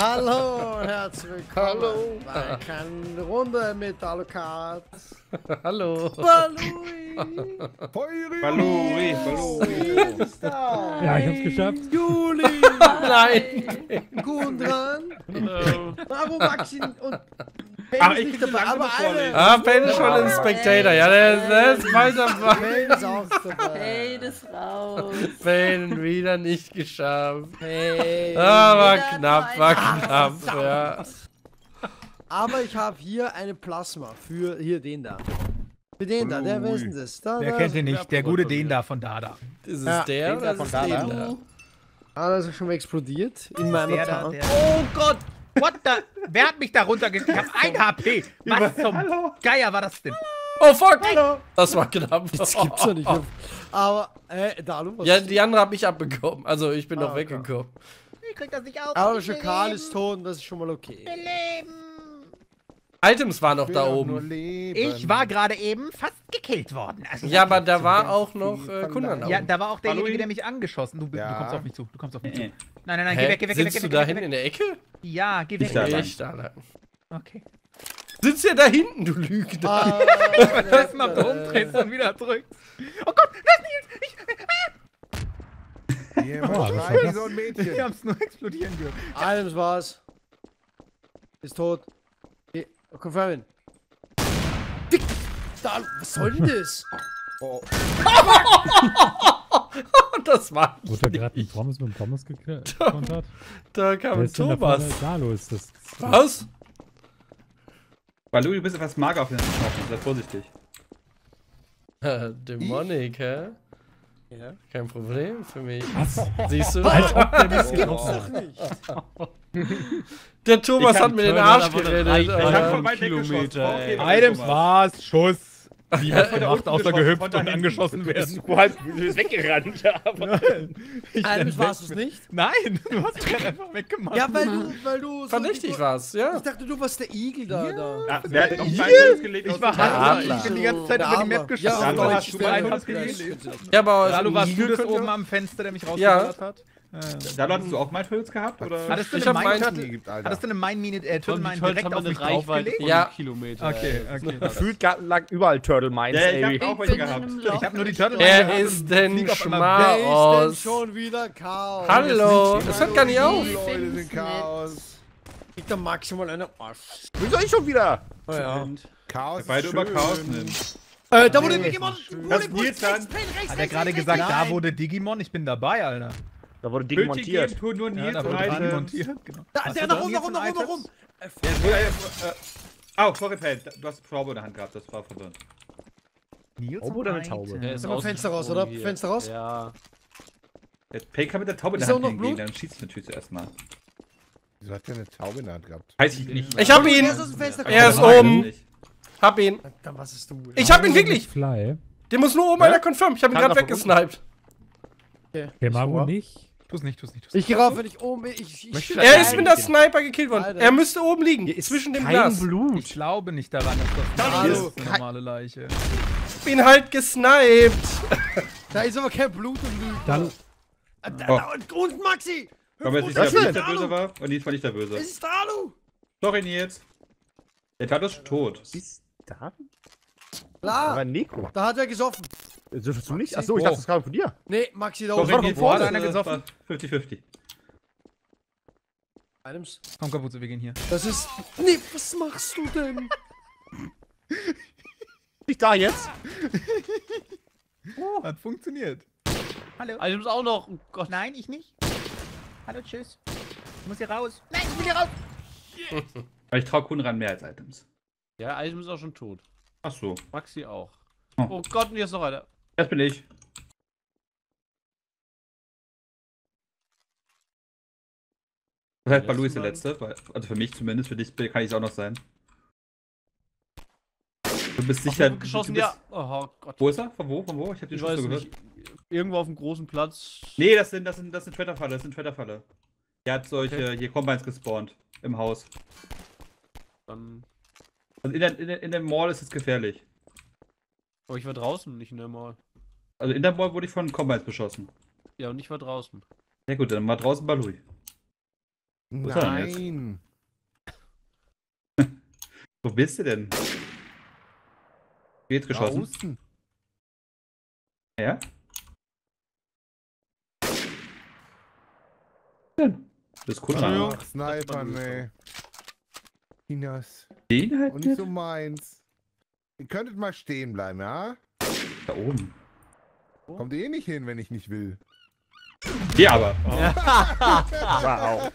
Hallo, herzlich willkommen Hallo. bei keine Runde mit Alucard. Hallo. Balui! Ist da. Ja, ich hab's geschafft. Juli! Nein. Gundran! Bravo, Maxi und Pen Ach, ist ich dabei, aber eine. Ah, Ben ist schon ein Spectator. Ja, der, der ist dabei. Pen ist auch dabei. Hey, das raus. Ben wieder nicht geschafft. Hey. Ah, war knapp, war knapp, ja. Aber ich habe hier eine Plasma für hier den da. Für den da, der wer ist denn das? Da, Wer da kennt ist den nicht? Der gute den da von Dada. Ist es Ja, der den da oder ist von es da, den da? Ah, das ist schon mal explodiert in meiner Der da, Tarn. der Oh Gott! What the? Wer hat mich da runtergeschickt? Ich hab ein HP. Was zum Geier war das denn? Oh, fuck. Das war knapp. Das gibt's doch nicht. Aber, äh, Dalu, was Ja, die andere hat mich abbekommen. Also, ich bin Ah, noch okay. weggekommen. Ich krieg das nicht auf. Aber Schakal ist tot und das ist schon mal okay. Items waren noch da oben. Ich war gerade eben fast gekillt worden. Also, Ja, aber da war auch noch äh, Kunden da Ja, da war auch derjenige, der mich angeschossen. Du, du Ja. kommst auf mich zu. Du kommst auf mich zu. Äh. Nein, nein, nein, geh Hä? weg, geh weg, geh weg, Sitzt geh du weg, da geh hinten weg. in der Ecke? Ja, geh weg. Ich da. Ich da lang. Okay. Sitzt ja da hinten, du Lügner. Ah, Lass mal rumdrehst und wieder drückst. Oh Gott, lass mich jetzt. Ja, das war so ein Ich, Mädchen. ich hab's nur explodieren gehört. Items war's. Ist tot. Okay, confirmen. Dick! Dalu, was soll denn das? Oh, Das war Wurde da gerade ein Thomas mit dem Thomas gekontert? Da kam ein da Thomas. Da los, das. Was? Baluri, du bist etwas mager auf den Knochen. Sei vorsichtig. Äh, Dämonik, hä? Ja. Kein Problem für mich. Was? Siehst du? Das gibt's doch nicht. Der Thomas hat mir den Arsch drei- Ich hab von weit weg geschossen. Kilometer, Okay, ey. warte, Items war's, Schuss. Wie hat von da gemacht, außer gehüpft von da und angeschossen werden. Du, hast, du bist weggerannt, aber. Items warst du's nicht? Nein, du hast mich einfach weggemacht. Ja, weil du, weil du. so- Verdächtig war's, ja. Ich dachte, du warst der Igel da. da. Ah, Wer hat noch gelegt? Ich war Ja. Adler. Ich bin die ganze Zeit über die Map geschossen. Ja, du Ja? Ja, aber Dalu, warst du Igel das oben am Fenster, der mich rausgehört hat? Ja. Da hattest du auch Mindfills gehabt? Oder? Hattest du Ich eine Mine Turtle- Hattest du eine Mine Mine äh, Turtle Mine direkt auf eine mich draufgelegt? Ja. Kilometer. Okay, okay. Gefühlt lag überall Turtle Mines, Ja, ich ey. hab auch Ich welche gehabt. Ich hab nur die Turtle Wer gehabt ist denn einmal Wer ist denn Schmaus? schon wieder Chaos? Hallo, das hört gar nicht auf. Ich find's nett. Kriegt da maximal eine Arsch. Wieso ich schon wieder? Oh ja. Chaos Beide über Chaos nimmt. Äh, da wurde Digimon. Nils dann. Hat er gerade gesagt, da wurde Digimon, ich bin dabei, Alter. Da wurde Ding montiert. tu nur Ja, Nils da und wurde Items. montiert. Genau. Da, Hast der nach da oben, nach Nils oben, nach und oben, nach oben. Oh, sorry, Pell. Du hast eine Taube in der Hand gehabt. Das war verwirrend. Nils Taube und oder eine. Taube? Der ist mal Fenster raus, oder? Fenster raus? Ja. Der Pell kann mit der Taube in Ist der Hand noch gegen. Dann schießt natürlich zuerst mal. Wieso hat der eine Taube in der Hand gehabt? Weiß ich nicht. Ich hab ihn. Er ist Er ist oben. Hab ihn. Dann was ist du? Ich hab ihn wirklich. Fly. Der muss nur oben einer confirm. Ich hab ihn gerade er von weggesniped. Okay, Mario nicht. Tu's nicht, tu's nicht, tu's Ich nicht. geh rauf, wenn ich oben bin. Ich, ich, Er ist mit der Sniper gekillt worden. Alter. Er müsste oben liegen. Hier ist zwischen dem kein Glas. Blut. Ich glaube nicht daran, dass das ist eine normale Leiche. Ich bin halt gesniped. Da ist aber kein Blut im Blut. Dann, Da, da, Oh. und, und Maxi! Aber jetzt nicht, denn? Nils der Böse war. Und Nils war nicht der Böse. Es ist Dalu! Sorry, Nils. Der Tat ist schon tot. Ist da? Klar, Aber Nico. da hat er gesoffen. Dürftest du nicht? Achso, ich dachte, das kam von dir. Nee, Maxi da oben. Nils. Wo hat einer gesoffen? war 50-50. Items. Komm, Kapuze, wir gehen hier. Das ist. Nee, was machst du denn? Nicht da jetzt. Oh, hat funktioniert. Hallo. Items auch noch. Oh Gott. Nein, ich nicht. Hallo, tschüss. Ich muss hier raus. Nein, ich will hier raus. Aber ich trau Kunran mehr als Items. Ja, Item ist auch schon tot. Ach so. Maxi auch. Oh. Oh Gott, und hier ist noch einer. Das bin ich. Das heißt, Balu ist der Letzte. Weil, also für mich zumindest. Für dich kann ich es auch noch sein. Du bist sicher. Gut geschossen, bist, ja. Oh Gott. Wo ist er? Von wo? Von wo? Ich hab den Ich Schuss weiß gehört. nicht. Irgendwo auf dem großen Platz. Nee, das sind, das sind, das sind Traitorfalle, das sind Traitorfalle. Der hat solche hier Combines gespawnt im Haus. Dann. Also in der, in der, in der Mall ist es gefährlich. Aber ich war draußen, nicht in der Mall. Also in der Mall wurde ich von Combines beschossen. Ja, und ich war draußen. Ja gut, dann mal draußen Balui. ist denn jetzt? Nein. Wo bist du denn? Geht geschossen. Außen. Ja? Das ist cool. Ach, Das Sniper, war nee. Chinas. Den halt Und nicht nicht so meins. Ihr könntet mal stehen bleiben, ja? da oben. Kommt eh nicht hin, wenn ich nicht will. Ja, aber. Wow.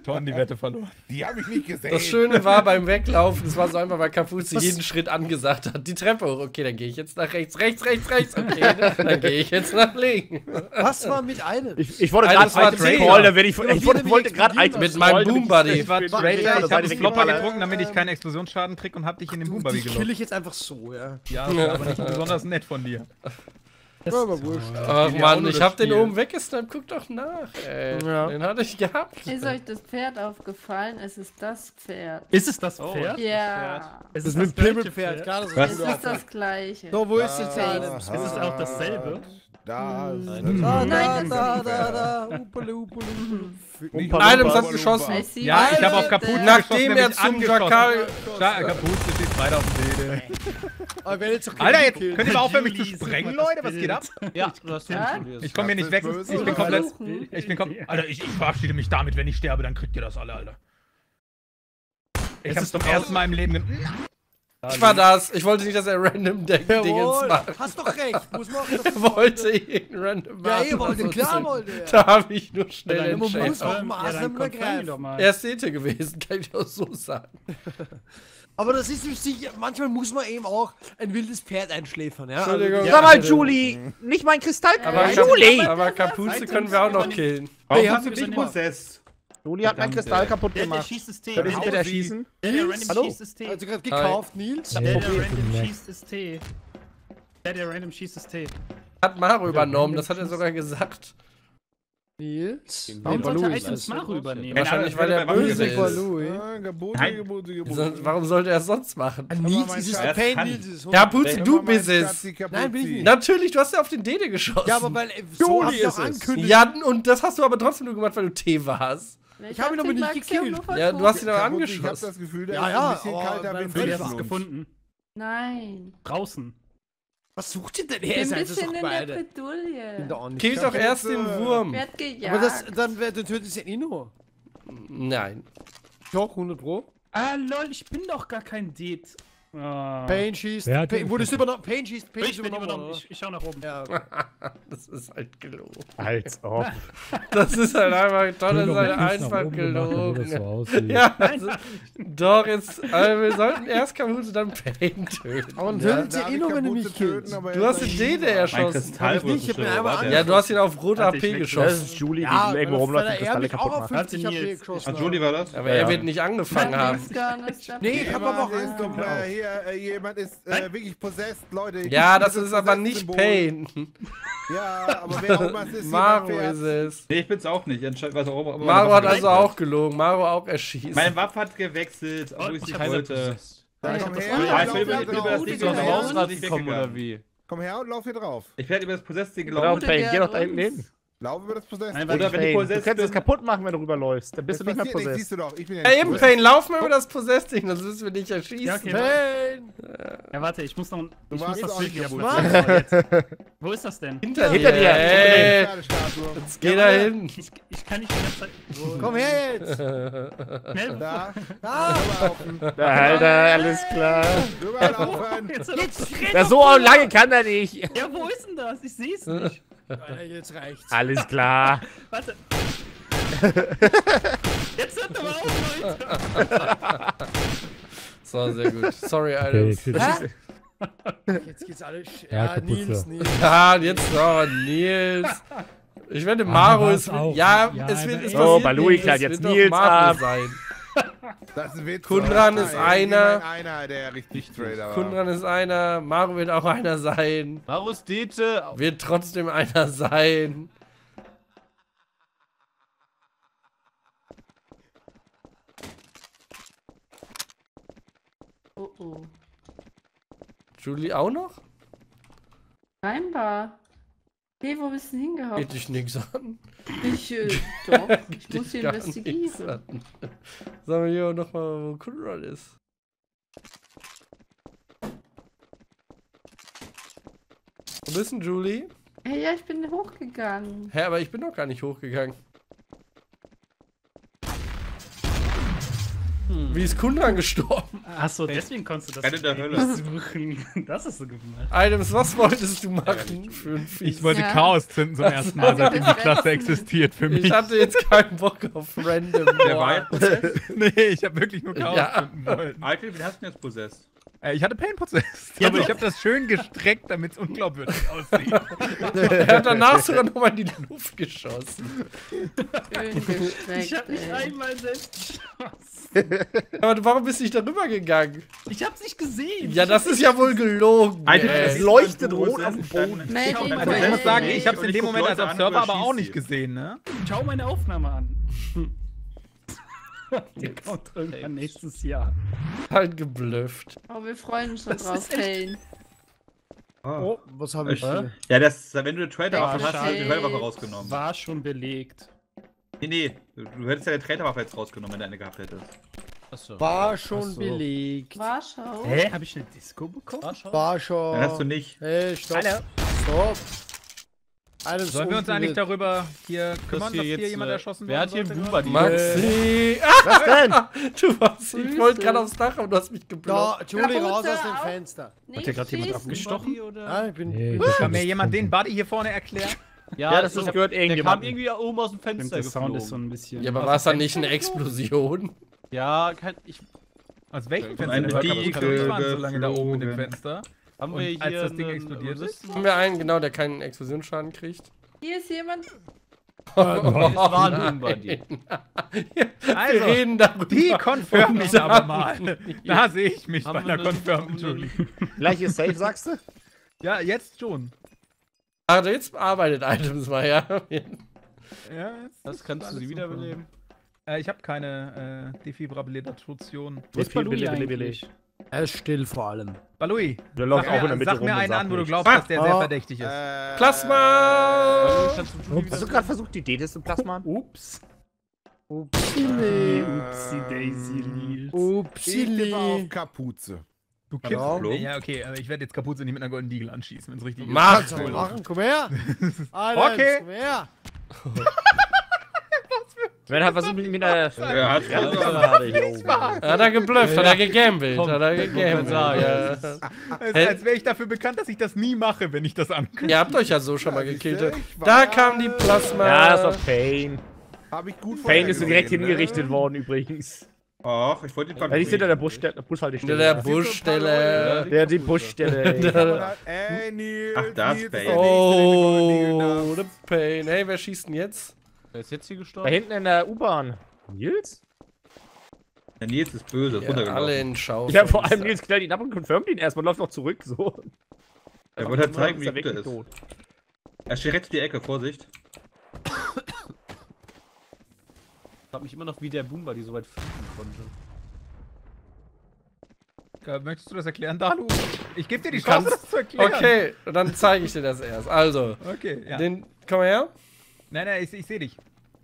Schon die Wette verloren. Die habe ich nicht gesehen. Das Schöne war beim Weglaufen, es war so einfach, weil Kapuze jeden Schritt angesagt hat. Die Treppe hoch, okay, dann gehe ich jetzt nach rechts, rechts, rechts, rechts, okay, dann gehe ich jetzt nach links. Was war mit einem? Ich, ich wollte gerade scrollen, da werde ich, ich wollte, wollte gerade Items Mit meinem scrollen, Boom Buddy. Ich war Trader, ich ich hab habe das den Klopper Klopper, getrunken, damit ich ähm, keinen Explosionsschaden krieg und hab dich in den Boom Buddy Die kill gelockt. ich jetzt einfach so, ja. Ja, aber nicht besonders nett von dir. Ja, aber wurscht. Ach ja Mann, ich das hab den oben weggesnappt, guck doch nach, ey. Ja. Den hatte ich gehabt. Ist euch das Pferd aufgefallen? Es ist das Pferd. Ist es das Oh, Pferd? Ja, Es Das ist mit das dem gleiche Pimmelpferd, gerade so. Es ist das gleiche. So, wo ist Da, der? Ist es auch dasselbe? Da. Hm. Da, Nein, da, da, ist da, da, upale, upale, upale. Nicht Items hat Lumpa, geschossen. Ja, ich habe auf. Kapuze Nachdem er zum angeschossen. Jakal... Ja, Kapuze steht weiter auf dem Bild. Alter, jetzt könnt ihr mal aufhören, mich zu sprengen, Leute? Was geht ab? Ja, du hast Ich komme hier nicht weg. Ist Ich bin komplett. Ich bin kom Alter, ich, ich verabschiede mich damit, wenn ich sterbe, dann kriegt ihr das alle, Alter. Ich Es hab's ist zum ersten Mal im Leben. Ich war das. Ich wollte nicht, dass er random Deck-Dingens Jawohl, macht. hast doch recht. Muss man auch Er wollte ihn random Ja, machen. eh, wollte, das klar ist- wollte er. Da habe ich nur schnell Ja, ergreifen. doch mal. Er ist Sete gewesen, kann ich auch so sagen. Aber das ist sicher, manchmal muss man eben auch ein wildes Pferd einschläfern, ja? Entschuldigung. Sag mal, Julie, nicht mein Kristall. Aber, Ja, Julie! aber- Kapuze können wir auch noch killen. Warum hast du dich ich possessed? Julie hat mein Kristall kaputt Der, der gemacht. schießt das T. Soll ich bitte erschießen? Der, der random Hallo? schießt das T. Also gerade gekauft, Nils. Der, der random schießt das T. Der, der random schießt das T. Hat Mario übernommen, das hat er sogar gesagt. Nils. Warum sollte Baloo Items Mario übernehmen? Wahrscheinlich, weil er böse ist. Ah. Warum sollte er es sonst machen? Nils ist es. Er Pain kann. Nils ist. Ja, Puzi, du bist es. Nein, bin ich nicht. Natürlich, du hast ja auf den Dede geschossen. Ja, aber weil äh, so hast Juli du ist es. Ja, und das hast du aber trotzdem nur gemacht, weil du T warst. Ich hab ihn aber nicht gekillt. Ja, du hast ihn aber Kaputt, Ich habe angeschossen. das Gefühl, da Ja, ist ja, ein bisschen aber kalter Wind hat es gefunden. Nein. Draußen. Was sucht ihr denn? Ich Ihr bin ein es bisschen in der beide. Der Ordnung. Kill doch erst den Wurm. Werd gejagt. Aber das, dann, dann tötet sie ihn nur. Nein. Doch, 100 Pro. Ah, lol, ich bin doch gar kein Det. Ah. Pain schießt. Hat Pain, wurdest du übernommen? Pain schießt. Pain Ich ist bin übernommen. Ich, ich schau nach oben. Ja, Das ist halt gelogen. Als ob. Das ist halt einfach, Don ist Nur halt einfach oben gemacht, das so gelogen. aussieht. Ja, also, doch, jetzt, also wir sollten erst Kapuze, dann Pain töten. aber dann ja. tötet sie eh nur, wenn du mich killst. Du hast den Dede Mein erschossen. Ich nicht, ich hab mir einmal. Ja, du hast ihn auf rot Warte, AP geschossen. ist Julie, Ja, die irgendwo weil rumläuft er und Kristalle kaputt macht. 50 Warte, HP Nils. geschossen. Ach, Julie war das? Aber Ja, er ja. wird nicht angefangen haben. Nee, ich hab aber auch ist doch, angefangen. Hier, äh, jemand ist äh, wirklich possessed, Leute. Ja, das ist aber nicht. Pain. Ja, aber wer auch immer es ist, Maro ist es. Nee, ich bin's auch nicht. Was auch immer. Maro hat also auch gelogen. Maro auch erschießt. Meine Waffe hat gewechselt, Oh, obwohl ich hab wollte. Dann Ich komm hab her, das Ja, ist nicht rausgekommen oder wie? Komm her und lauf hier drauf. Ich werde über das Possessed-Ding gelaufen. Pain, geh doch da hinten hin. Lauf über das Possessed. Nein, Oder wenn ich Pain, du possessed kannst es kaputt machen, wenn du rüberläufst. Dann bist Das du nicht mehr nichts, siehst possessed. du doch. Ich bin ja Ey, nicht eben possessed. Pain, lauf mal über das Possessed-Ding, sonst müssen wir nicht erschießen. Ja, okay. Ja, warte, ich muss noch. Ich muss das auch Bild nicht wieder. Wo ist das denn? Hinter, Hinter dir. Ey, jetzt geh da hin. Ich, ich kann nicht. Wo? Komm her jetzt! Schnell. Da, Ah, rüberlaufen. Alter, alles klar. Rüberlaufen. Jetzt, jetzt renn Ja, so lange kann er nicht. ja, wo ist denn das? Ich sehe es nicht. Alter, Jetzt reicht's. Alles klar. Warte. Jetzt hört doch mal auf, Leute. So, sehr gut. Sorry, Okay, tschüss. Hä? Jetzt geht's alles. Ja, Ja, kaputt, Nils. Nils. Ja, jetzt noch Nils. Ich wette, Maro war ist. Ja, Ja, es wird. aber- Es passiert Balui klärt jetzt Nils Maro ab. sein. Das ist ein Witz. Kundran ist einer. Einer, der richtig Trader war. Kundran ist einer. Maro wird auch einer sein. Marus Dete. Wird trotzdem einer sein. Oh oh. Julie auch noch? Scheinbar. Hey, wo bist du denn hingehauen? Geht dich nix an. Ich, äh, doch. Ich muss hier nichts investigieren. Sagen wir hier nochmal, wo Kunrad ist. Wo bist denn Julie? Hey, ja, ich bin hochgegangen. Hä, aber ich bin doch gar nicht hochgegangen. Wie ist Kunran gestorben? Achso, deswegen konntest du das Renne der Hölle. suchen. Das ist so gemacht. Items, was wolltest du machen für ein Vieh? Ich wollte Ja. Chaos zünden zum ersten Mal, seitdem die Klasse existiert für mich. Ich hatte jetzt keinen Bock auf Random. Der war possessed. nee, ich habe wirklich nur Chaos Ja. zünden wollen. Alter, wie hast du denn jetzt possessed? Äh, ich hatte Pain-Prozess. aber ich habe das schön gestreckt, damit es unglaubwürdig aussieht. Er hat danach sogar nochmal in die Luft geschossen. Schön gestreckt. Ich hab mich ey. einmal selbst geschossen. Aber warum bist du nicht darüber gegangen? Ich hab's nicht gesehen. Ja, das ist ja wohl gelogen. Alter, ey. es leuchtet rot auf dem Boden. Mal, Also ich muss sagen, ich habe es und in dem Moment als Observer aber auch nicht gesehen, ne? Schau meine Aufnahme an. Der kommt irgendwann nächstes Jahr. Halt geblufft. Oh, wir freuen uns schon Das drauf, echt- Kane. Oh, was habe ich? Hier? Ja, das, wenn du eine Trader-Waffe hast, hast du die. Trader-Waffe rausgenommen. War schon belegt. Nee, nee, du, du hättest ja die Trader-Waffe jetzt rausgenommen, wenn du eine gehabt hättest. Achso. War schon Ach so. belegt. Warschau. Hä? Hab ich eine Disco bekommen? War schon. Dann hast du nicht. Hey, stopp. Hallo. Stopp. Items Sollen wir uns eigentlich darüber hier kümmern, hier dass hier jetzt, jemand äh, erschossen Wer hat hier einen Boomer? Maxi! Was denn? Du warst, ich wollte gerade aufs Dach, aber du hast mich geblockt. Da, Julie, raus aus dem. Fenster. Hat hier gerade jemand abgestochen? Ah, ich bin. Nee, das Kann mir jemand den Buddy hier vorne erklären? Ja, das ich ist- hab- gehört Der kam irgendwie oben aus dem Ich Fenster der Sound ist so ein bisschen. Ja, aber war es dann nicht eine Explosion? Ja, kein, ich, Aus welchem Fenster? einem Der Kapuze Diegel kann nicht fahren, so lange haben Und wir hier als das Ding einen explodiert ist? Haben wir einen, genau, der keinen Explosionsschaden kriegt? Hier ist jemand. Oh, war nein. ein Buddy. Wir Also, reden darüber. die confirmen Und mich aber mal. Da sehe ich mich Haben bei einer confirmed Julie. Gleich ist safe, sagst du? Ja, jetzt schon. Also jetzt arbeitet Items mal, ja. Ja, jetzt Das kannst du sie wiederbeleben. Äh, ich habe keine äh, Defibrillation. Wo ist eigentlich? Er ist still vor allem. Balui, Der läuft sag auch in der mir, Mitte sag rum mir einen an, wo du glaubst, dass der sehr Ah. verdächtig ist. Äh, Plasma! Ups, hast du gerade versucht, die D-Dis zu plasman? Ups. Upsili. Upsi Daisy Leals. Ich tippe auf Upsili. Kapuze. Du kippst. Ja, okay, aber ich werde jetzt Kapuze nicht mit einer goldenen Diegel anschießen, wenn es richtig Mach! Mal machen. Komm her. Items, Okay. Komm her. Sven hat versucht, mit einer Ja, hat's Ja, versucht. gerade hier oben. Hat er geblufft, hat er gegambelt, hat er ich gegambelt. Ja. Es ist, als wäre ich dafür bekannt, dass ich das nie mache, wenn ich das ankündige. Ihr habt euch ja so schon mal gekillt. ich Da kam die Plasma. Ja, das war Pain. Hab ich gut Pain ist so direkt ne? hingerichtet worden übrigens. Ach, ich wollte den Ja, die sind an der Busstelle, Bushaltestelle. Hinter der ja. Busstelle. Ja, die Busstelle. ey. Der- Nils. Ach, das Pain. der der Oh, the pain. Hey, wer schießt denn jetzt? Wer ist jetzt hier Da gestorben? hinten in der U-Bahn. Nils? Der Nils ist böse, Ja, runtergelaufen. alle in Schau. Ja, vor allem Nils knallt ihn ab und confirmt ihn erstmal, läuft noch zurück, so. Er wollte halt zeigen, Ist wie er gut er ist. tot. Er steht rechts die Ecke, Vorsicht. Ich frag mich immer noch, wie der Boomer die so weit fliegen konnte. Äh, Möchtest du das erklären, Dalu? Ich gebe dir die Du Chance, kannst- das zu erklären. Okay, dann zeige ich dir das erst. Also, Okay, ja. den. Komm mal her. Nein, nein, ich, ich sehe dich.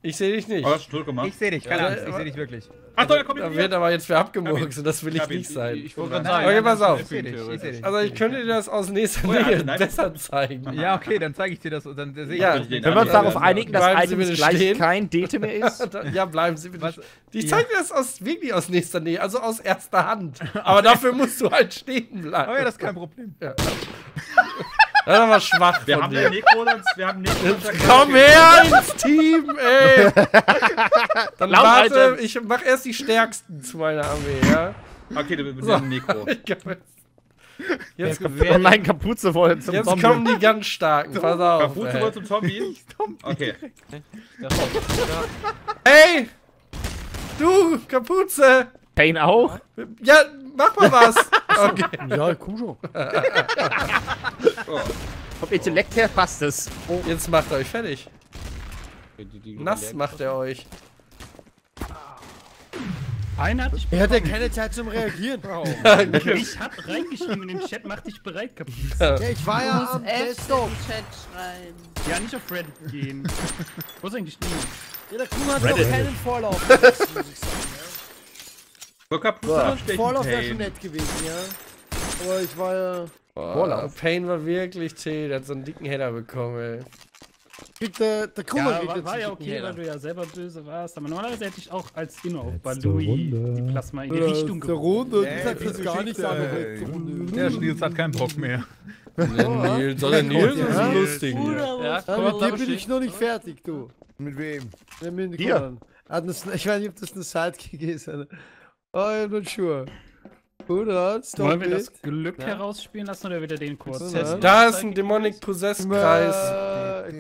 Ich sehe dich nicht. Oh, hast du gemacht? Ich sehe dich, keine Ja, Angst, ich sehe dich wirklich. Achtung, er kommt Da wird aber jetzt für abgemurkst und das will ich ihn. nicht sein. Ich wollte Nein, gerade sagen. Okay, pass auf. Ich sehe dich, ich sehe dich. Also ich könnte dir das aus nächster Oh ja, Nähe nein. besser zeigen. Ja, okay, dann zeige ich dir das und dann sehe ich Ja, Können wir uns darauf einigen, dass Items gleich stehen. kein D-Tim mehr ist? Ja, bleiben Sie bitte. Ich Ja. zeige dir das aus, wirklich aus nächster Nähe, also aus erster Hand. Aber dafür musst du halt stehen bleiben. Oh ja, das ist kein Problem. Das ist aber schwach Wir von haben dir. den Necro, wir haben Necro. Komm her ins Team, ey! Dann Laut, warte, Alter. ich mach erst die Stärksten zu meiner Armee, ja? Okay, du bist So. ein Necro. Jetzt, Und mein Kapuze wollen zum jetzt Zombie. kommen die ganz starken, pass auf. Kapuze ey. wohl zum Zombie? Okay. Hey! Du, Kapuze! Pain auch? Ja, mach mal was! Okay. Ja, komm schon. Oh. Vom Intellekt her passt es. Jetzt macht er euch fertig. Nass macht er euch. Einer hat dich Er hat ja keine Zeit zum Reagieren. Ich hab reingeschrieben in den Chat, mach dich bereit, kaputt. Ja, ich war ja am Desktop. im Chat schreiben. Ja, nicht auf Reddit gehen. Wo ist eigentlich die? Ja, der Kuhn hat Reddit. noch keinen Vorlauf. gesetzt, muss ich sagen, So kaputt So. oder ja. stechen Vorlauf wäre schon nett gewesen, ja. Aber ich war ja. Boah, Pain war wirklich zäh. Der hat so einen dicken Header bekommen, ey. Kriegt der, der Kummer Ja, war, war ja okay, Header. weil du ja selber böse warst. Aber normalerweise hätte ich auch als Inno auf Letzte Balui Runde. die Plasma in die Ja, Richtung der geworfen. Runde, Nee, jetzt gute gar nichts an. Geschichte. aber Runde. Der Nils hat keinen Bock mehr. Der Nils, der Nils ist Ja. lustig. Ja, Ja, mit dir komm, bin ich noch nicht fertig, du. Mit wem? Ja, mit dem Hier. Er Ich weiß nicht, ob das eine Sidekick ist. Eine. Oh, I'm not sure. Oder? Stop Wollen wir das it. Glück Ja. herausspielen lassen oder wieder den kurz? So, ne? Da ist ein Demonic Possessed Kreis.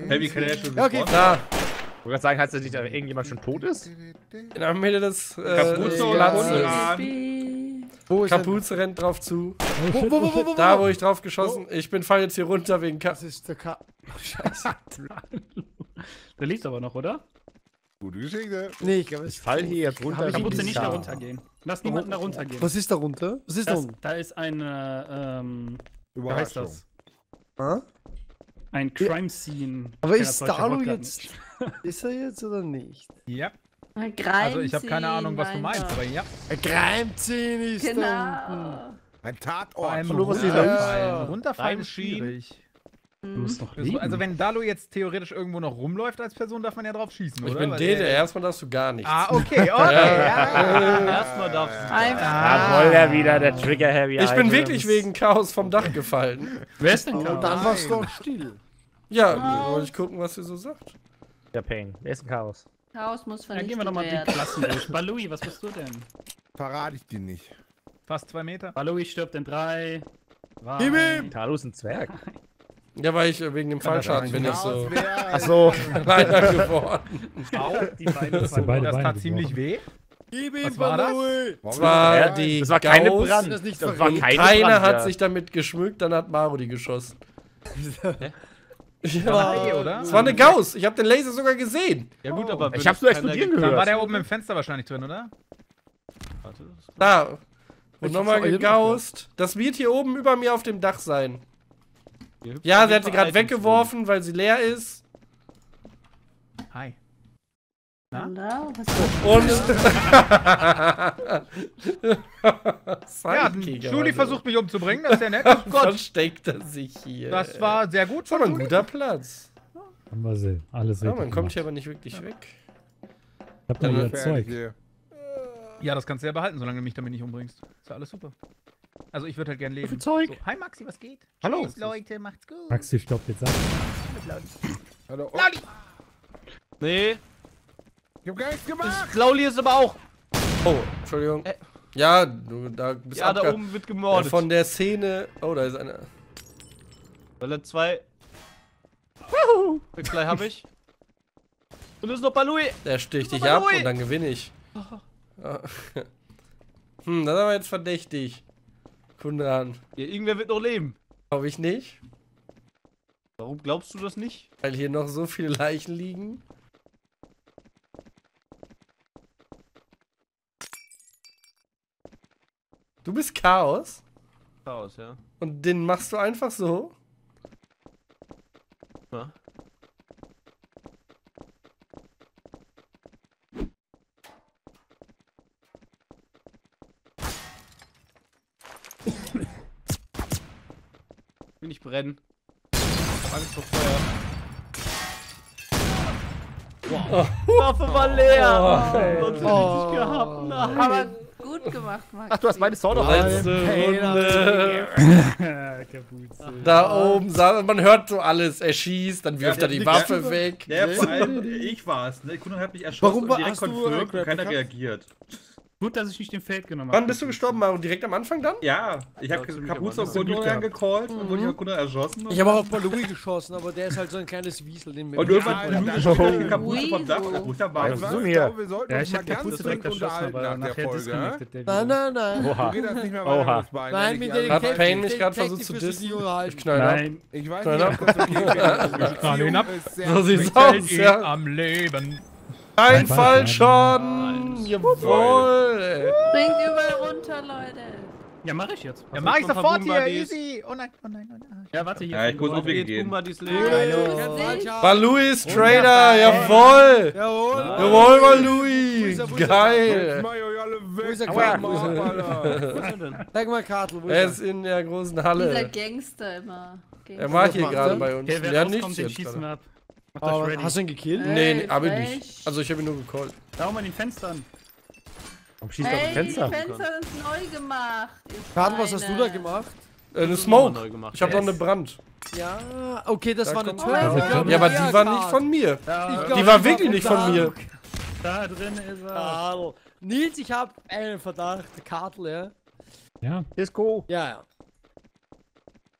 Hey, wie kann der okay. Da, Ich wollte gerade sagen, heißt das nicht, dass irgendjemand schon tot ist? in der Mitte des, äh. Wo ist Kapuze rennt drauf zu. Wo, wo, wo, wo, wo, Da, wo ich drauf geschossen. Ich bin fall jetzt hier runter wegen Ka Das ist der K. Scheiße. Der liegt aber noch, oder? Gute Geschichte. Nee, ich glaube, es Ich fall hier jetzt runter. Aber ich musste ein nicht da runtergehen. Lass niemanden da runtergehen. Was ist darunter? Was ist da Das, unten? da ist eine, ähm, wie heißt das? Ah? Ein Crime Scene. Aber ist Starlo jetzt. Ist er jetzt oder nicht? Ja. Also Also ich habe keine Ahnung, was du meinst, aber ja. Ein Greimzehn ist da unten. Genau. Ein Vor Tatort. allem was ist runterfallen. da? Runterfallen ist schwierig. Du musst noch Also, leben. also wenn Dalo jetzt theoretisch irgendwo noch rumläuft als Person, darf man ja drauf schießen, oder? Ich bin Weil DDR, der- erstmal darfst du gar nichts. Ah, okay, okay. ja. Erstmal darfst du. Einfach. Da wollte er wieder, der Trigger Heavy. Ich bin wirklich wegen Chaos vom Dach gefallen. Wer ist denn Und Chaos? dann warst du auch still. Ja, wollte ich gucken, was sie so sagt. Der Pain. Wer ist ein Chaos? Chaos muss Dann vernichtet gehen wir nochmal die werden. Klassen durch. Balui, was bist du denn? Verrate ich dir nicht. Fast zwei Meter. Balui stirbt in drei. Zwei! Talu ist ein Zwerg. Ja, weil ich äh, wegen dem Fallschaden bin ich so Ach so. leider geworden. die beide Das Beine tat ziemlich weh. Gib ihm, Was war das? Balui! Das war Ja, die das war keine Gauss. Brand. Das nicht Das war keine Keiner Brand, hat ja. sich damit geschmückt, dann hat Maro die geschossen. War ein Ei, oder? Es war eine Gauss. Ich habe den Laser sogar gesehen. Ja gut, aber Ich wenn hab's nur explodieren geklappt Dann war gehört. der oben im Fenster wahrscheinlich drin, oder? Warte, das- Da. Und Ich nochmal gegaust. Das wird hier oben über mir auf dem Dach sein. Ja, sie hat sie gerade weggeworfen, weil sie leer ist. Hi. Hallo, was Und. Ja, Juli versucht mich umzubringen, das ist ja nett. so. Versteckt er sich hier. Das war sehr gut Das war ein guter Platz. Haben wir sie. Alles Ja, richtig man kommt gemacht. hier aber nicht wirklich weg. Ich hab noch wieder Zeug. Ja, das kannst du ja behalten, solange du mich damit nicht umbringst. Ist ja alles super. Also ich würde halt gern leben. Zeug. So, hi Maxi, was geht? Hallo. Tschüss, Leute, macht's gut. Maxi stoppt jetzt ab. Hallo. Oh, Laudi. Nee, ich hab gar nichts gemacht. Clauli ist aber auch. Oh, Entschuldigung. Ja, du da bist Ja, da oben wird Ja, gemordet. von der Szene. Oh, da ist einer. Welle 2. Gleich hab ich. Und es ist noch Balui. Der sticht dich ab und dann gewinne ich. Ja. Hm, das ist aber jetzt verdächtig. Kundan. Ja, irgendwer wird noch leben. Glaube ich nicht. Warum glaubst du das nicht? Weil hier noch so viele Leichen liegen. Du bist Chaos Chaos, ja. und den machst du einfach so. ja. Will nicht brennen. Angst vor Feuer. Wow. Waffe war leer! Sonst hätte ich dich gehabt. Nein. Aber gut gemacht, Max. Ach, du hast meine Sword of Letzte Runde. Da oben, man hört so alles. Er schießt, dann wirft Ja, er die Waffe weg. Ja, vor allem, ich war's. Ne? Kuno hat mich erschossen Warum und war- direkt hast du, confirmed und keiner reagiert. Gut, dass ich nicht den Feld genommen habe. Wann bist du gestorben, Maro? Direkt am Anfang dann? Ja, ich hab Ja, ziemlich Kapuze Glück gehabt. angecallt und wurde von Kuno erschossen. Ich habe auch auf Balui geschossen, aber der ist halt so ein kleines Wiesel. Den wir und irgendwann ja. ja, Kapuze vom Dach. Ich da war. Ich ich glaube, wir sollten Ja, uns ich mal ganz Kapuze direkt dringend erschossen, unterhalten aber nach der Folge. Nein, nein, nein. Oha. Nicht Oha. Nein, mit der Hat Payne mich gerade versucht zu dissen? Ich knall ab. Nein, Ich weiß nicht, ob das okay ist. Die knall ihn ab. So sieht's aus, ja. am Leben. Ein Nein, Fall nein. schon! Jawohl. ey. Bringt überall runter, Leute. Ja, mach ich jetzt. Ja, mach ich sofort hier, easy. Oh nein, oh nein, oh nein. Ja, warte hier. Ja, ich muss auf Weg Geht gehen. Boomba Leben. Hallo. Balui ist Trader, jawohl. Jawohl. Jawohl, Balui. Geil. Wo ist weg. der. Kartel? Er? Zeig mal Kartel, wo Er ist er? in der großen Dieser Halle. Gangster immer. Er war hier gerade er? bei uns. Wir haben nichts jetzt. hast du ihn gekillt? Äh, Nee, nee, hab ich nicht. Also ich habe ihn nur gecallt. Schau mal den Fenstern. Warum schießt er auf Hey, das die Fenster? Fenster sind neu gemacht. Kartel, was hast du da gemacht? Äh, eine Neu Smoke. gemacht. Ich habe noch eine Brand. Ja, okay, das Da war eine Tür. Oh, Ich Ja, aber ja, die war nicht von mir. Ich glaub, Die war wirklich nicht von mir. da drin ist er. Karl. Nils, ich hab einen Verdacht. Kartel, ja? Ja, Disco. Ja, ja.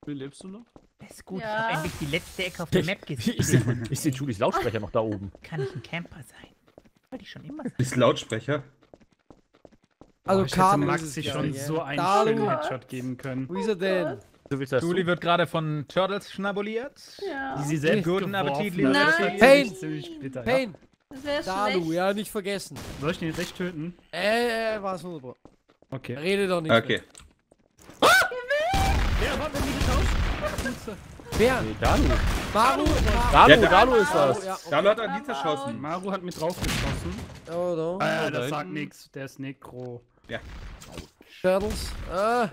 Wie lebst du noch? Ist gut, Ja. ich hab endlich die letzte Ecke auf der Map Ich gesehen. sehe ich seh Julies Lautsprecher noch da oben. Kann ich ein Camper sein? Wollte ich schon immer sein. Ist Lautsprecher. Also ich hätte Kartel ist Max es sich ja, schon ja. so einen Da, schönen du- Headshot geben können. Wo ist er denn? Du willst das Julie wird gerade von Turtles schnabuliert. Ja. Die sie selbst Guten Appetit, hat. liebe Das ist Leute. Pain. bitter, ja. Pain. Das wäre Dalu, schlecht. ja, nicht vergessen. Soll ich den jetzt echt töten? Äh, äh, war's wunderbar. Okay. Rede doch nicht. Okay. Ja, warte, wenn die getauscht. Wer? Nee, Dalu. Maru? Dalu, Ja, da- Dalu ist Maru, das. ja, okay. Da hat er nie Aber zerschossen. Maru hat mit draufgeschossen. Oh. Ah, da das sagt nichts. Der ist Necro. Turtles. Ah,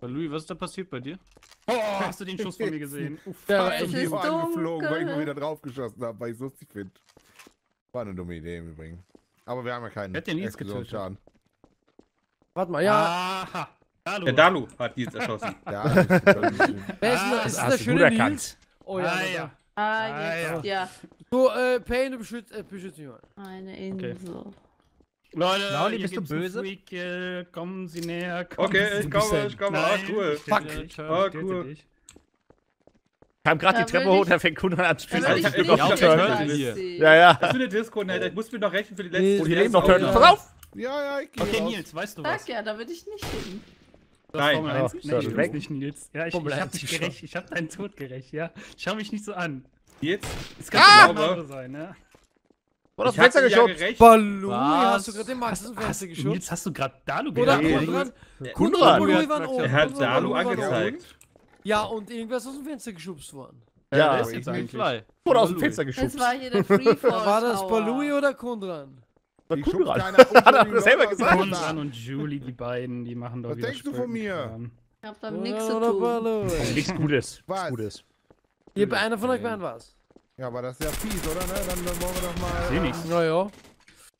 Louis, was ist da passiert bei dir? Oh, hast du den Schuss von mir gesehen? Uff. ist Ich war angeflogen, weil ich mal wieder draufgeschossen habe, weil ich es lustig finde. War eine dumme Idee im Übrigen. Aber wir haben ja keinen Wer hat den Nils Explosionsschaden. Warte mal, ja. Aha. Hallo. Der Dalu hat die jetzt erschossen. Ja, das ist Ah, das ist du schöne Nils? erkannt. Oh ja. Ah, ja. Ah, Ah, jetzt, ja. So, äh, Pain, du beschützt, äh, beschützt mich mal. Eine Insel. Leute, Lauli, bist du böse? Freak, äh, kommen Sie näher. Kommen Okay, Sie ich komme, ich komme. Ah, Nein, cool. Fuck. Ah, cool. Kam gerade die Treppe will hoch, da fängt Kunde an zu spielen. will ich hab nicht noch mit Turtles. Ja, ja. Das ist eine Disco, ne? Ich muss mir noch rechnen für die letzten. Nee, Und hier leben noch Turtles. auch- Pass auf! Ja, ja, ich gehe Okay, raus. Nils, weißt du was? Sag ja, da würde ich nicht hin. Nein. Formel Oh, 1. ist Nee, das ich weg? nicht Nils. Ja, ich, ich hab 1 dich gerecht. Ich hab deinen Tod gerecht, ja. Schau mich nicht so an. Jetzt? Es kann ah! andere sein, ja. Wurde aus Ich dem Fenster. Balloui, Was? hast du gerade den Max ins Fenster geschubst? Nils, hast du gerade Dalu? Kundran? Waren oben. Er hat Kundran Dalu angezeigt. Ja, und irgendwas aus dem Fenster geschubst worden. Ja, ist ich jetzt eigentlich. Fly. wurde aus dem. Fenster Das geschubst. war hier der Freefall War das. Balloui oder Kundran? Keine Hat er selber gesagt. aus Kundran und Julie, die beiden, die machen doch Was wieder denkst du von mir? Ich hab damit nichts zu Oder tun. Nichts Gutes. Was? Gutes. Hier bei einer von euch beiden war's. Ja, aber das ist ja fies, oder? Ne? Dann, dann wollen wir doch mal. Seh nichts. Naja.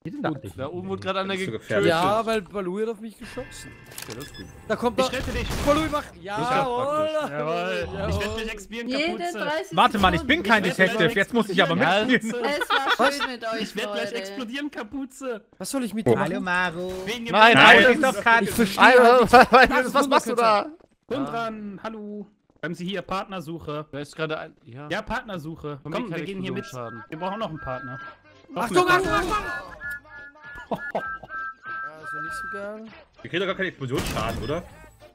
Geht denn da? Da oben wurde gerade einer getötet. gefährlich? Ja, weil Balloui hat auf mich geschossen. Okay, das ist gut. Da kommt Ich er. rette dich. Balloui macht. Jawohl. Jawohl. Ich werde Jawohl. dich expieren, Kapuze. 30 Warte mal, ich bin kein Ich Detective. Jetzt muss ich aber Ja, mitspielen. Es war schön mit euch, Ich werde gleich explodieren, Kapuze. Was soll ich mit dir Hallo machen? Maru. Wegen dem Nein, Nein, nein, ist doch kein. Ich verstehe Alter, halt was, was machst du da? Kundran, hallo. Haben Sie hier Partnersuche? Da ist gerade ein. Ja. Ja, Partnersuche. Komm, Komm, wir gehen hier mit. Explosionsschaden. Wir brauchen noch einen Partner. Noch Achtung, Achtung. Achtung! Ja, ist doch nicht so geil. Wir kriegen doch gar keinen Explosionsschaden, oder?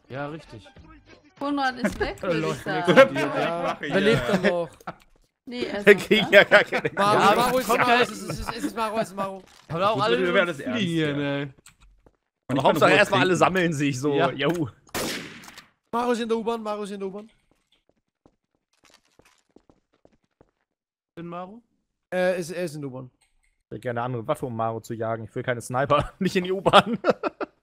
Ja, richtig. Konrad ist weg, würde ich Läuft sagen. Ja, mache wer hier. lebt dann noch? Nee, er ist Wir kriegen ja gar keine. Maro, Ja, Maro ist ey. es ist, es ist, es ist Maro, es ist Maro. Haben auch alle wir werden das ja. ey. Und Aber ich Hauptsache erstmal alle sammeln sich so. Ja. Jo. Maro ist in der U-Bahn, Maro ist in der U-Bahn. In Maro? Äh, ist, er ist in der U-Bahn. Ich hätte gerne eine andere Waffe, um Maro zu jagen. Ich will keine Sniper. Nicht in die U-Bahn.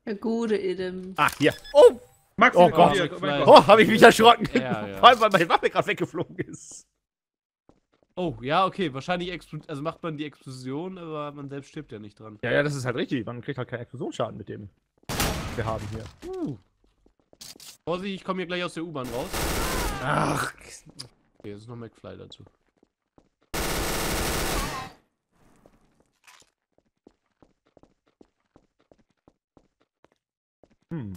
Der gute Idem. Ah, hier. Oh, Max, Oh Gott. Oh Oh, Gott. oh hab ich mich erschrocken. Ja, ja. Vor allem, weil meine Waffe gerade weggeflogen ist. Oh, ja, okay. Wahrscheinlich explodiert. Also macht man die Explosion, aber man selbst stirbt ja nicht dran. Ja, ja, das ist halt richtig. Man kriegt halt keinen Explosionsschaden mit dem. was Wir haben hier. Vorsicht, ich komme hier gleich aus der U-Bahn raus. Ach, Okay, jetzt ist noch McFly dazu. Hm.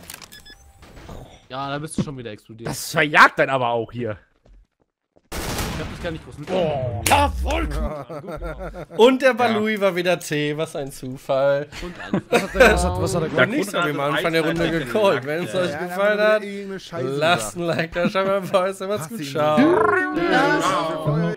Ja, da bist du schon wieder explodiert. Das verjagt dann aber auch hier. Ich hab das gar nicht groß mit. Oh. Ja, voll Und der Balui war wieder T, was ein Zufall. Und was hat, er- was hat, was hat er gemacht? nicht so wie am Anfang der Runde gecallt. Wenn es euch Ja, gefallen hat, lasst ein Like da, schreibt mal Boys, macht's gut, Hasse ihn ciao. Ja,